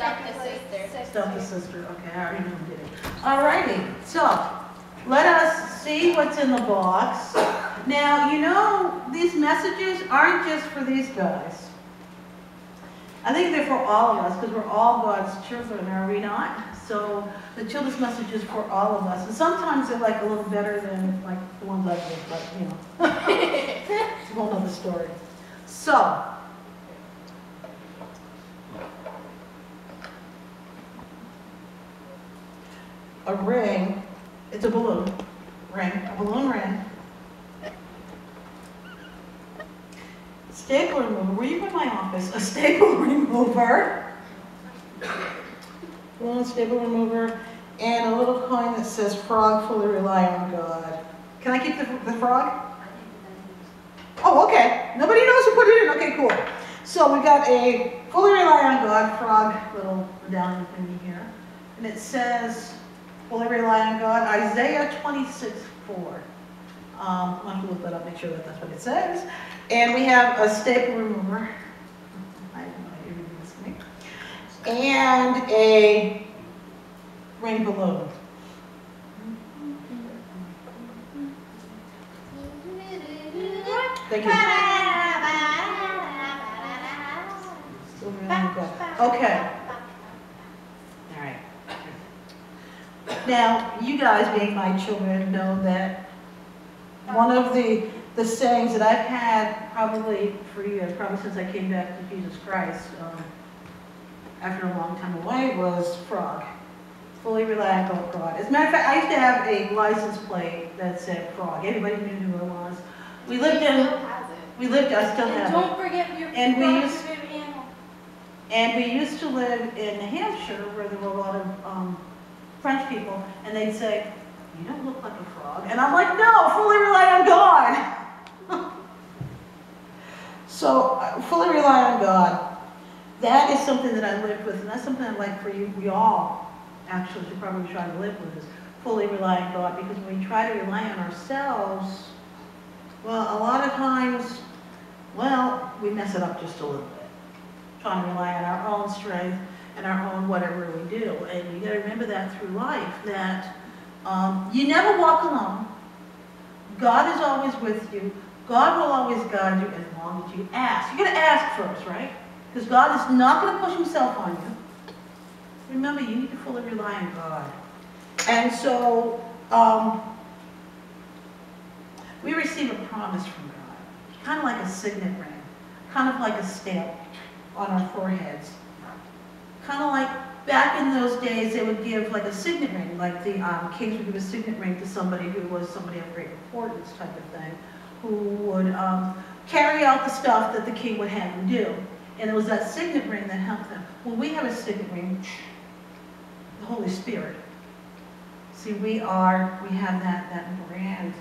Stop the sister. Stop the sister, okay, I already know did it. All righty, so, let us see what's in the box. Now, you know, these messages aren't just for these guys. I think they're for all of us, because we're all God's children, are we not? So, the children's message is for all of us, and sometimes they're like a little better than like the ones I did, but, you know. It's a whole other story. So, a ring, it's a balloon, ring, a balloon ring. Staple remover, were you in my office? A staple remover. Balloon staple remover, and a little coin that says frog fully rely on God. Can I keep the, the frog? Oh, okay. Nobody knows who put it in. Okay, cool. So we got a fully rely on God frog little medallion thingy here. And it says, fully rely on God, Isaiah 26, 4. Um, I'll have to look that up, make sure that that's what it says. And we have a staple remover. I idea who this thing. And a ring balloon. Thank you. Okay. All right. Now, you guys being my children know that one of the, the sayings that I've had probably for years, probably since I came back to Jesus Christ, um, after a long time away, was frog. Fully rely on God. As a matter of fact, I used to have a license plate that said frog. Everybody knew who I was. We lived in, we lived, I still And have it. don't forget your And we frog used- animal. And we used to live in New Hampshire where there were a lot of um, people, and they'd say, you don't look like a frog. And I'm like, no, fully rely on God. so, fully rely on God. That is something that I lived with, and that's something I'd like for you, we all actually should probably try to live with, is fully rely on God, because when we try to rely on ourselves, well, a lot of times, well, we mess it up just a little bit trying to rely on our own strength and our own whatever we do. And you got to remember that through life, that um, you never walk alone. God is always with you. God will always guide you as long as you ask. You got to ask first, right? Because God is not going to push himself on you. Remember, you need to fully rely on God. And so, um, we receive a promise from God, kind of like a signet ring, kind of like a stamp on our foreheads. Kind of like back in those days, they would give like a signet ring, like the um, kings would give a signet ring to somebody who was somebody of great importance type of thing, who would um, carry out the stuff that the king would have them do. And it was that signet ring that helped them. Well, we have a signet ring, the Holy Spirit. See, we are, we have that, that brand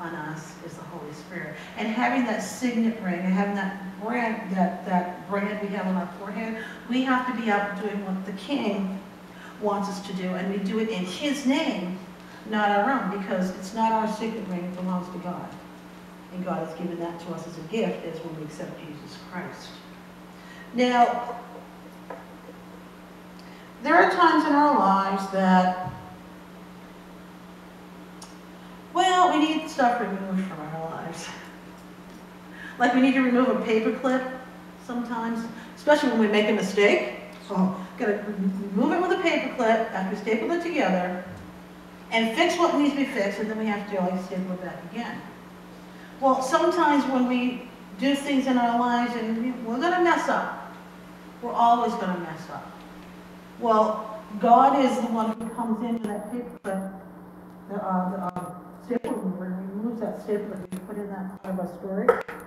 on us is the Holy Spirit. And having that signet ring and having that brand, that, that brand we have on our forehead, we have to be out doing what the King wants us to do. And we do it in His name, not our own, because it's not our signet ring, it belongs to God. And God has given that to us as a gift as when we accept Jesus Christ. Now, there are times in our lives that well, we need stuff removed from our lives. Like we need to remove a paper clip sometimes, especially when we make a mistake. So, gotta remove it with a paper clip after we staple it together and fix what needs to be fixed, and then we have to like staple it back again. Well, sometimes when we do things in our lives and we're gonna mess up, we're always gonna mess up. Well, God is the one who comes into that paper clip, the, uh, the, uh, staple remover and removes that staple that we put in that part of our story.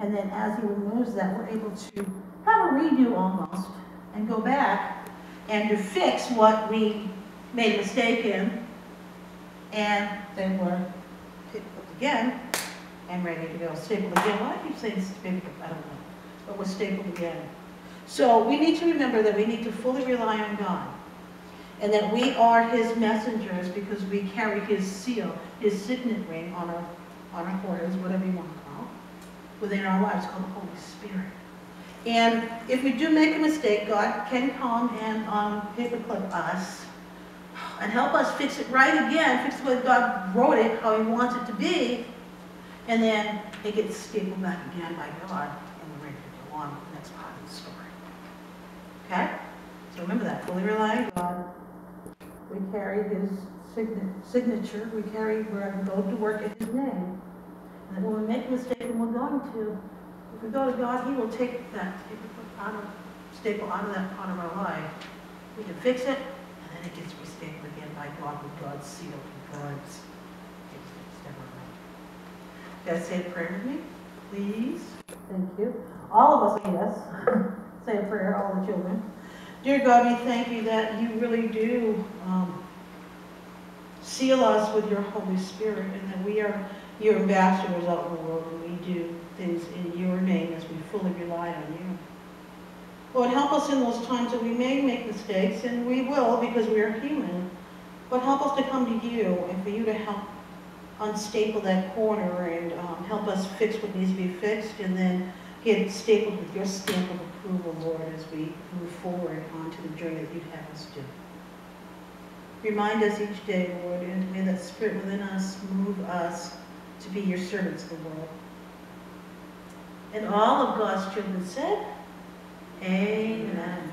And then as he removes that, we're able to have a redo almost and go back and to fix what we made a mistake in. And then we're stapled again and ready to go. Stapled again. Why do keep saying stapled? I don't know. But we're stapled again. So we need to remember that we need to fully rely on God and that we are his messengers because we carry his seal, his signet ring on our, on our foreheads, whatever you want to call it, within our lives called the Holy Spirit. And if we do make a mistake, God can come and um, paperclip us and help us fix it right again, fix the way God wrote it, how He wants it to be, and then it gets stapled back again by God, and we're ready to go on to the next part of the story. Okay? So remember that, fully rely on God. We carry His signature, we carry, we're going to work in His name. And when we make a mistake, and we're going to, if we go to God, He will take that paperclip out of, staple out of that part of our life. We can fix it, and then it gets restapled again by God with God's seal and God's. it's- it's never right. Guys, say a prayer with me, please. Thank you. All of us, yes. Say a prayer, all the children. Dear God, we thank you that you really do um, seal us with your Holy Spirit and that we are your ambassadors out in the world and we do things in your name as we fully rely on you. Lord, help us in those times that we may make mistakes, and we will because we are human. But help us to come to you and for you to help unstaple that corner and um, help us fix what needs to be fixed and then get stapled with your stamp of approval, Lord, as we move forward onto the journey that you have us do. Remind us each day, Lord, and may that spirit within us move us to be your servants the world. And all of God's children said, Amen.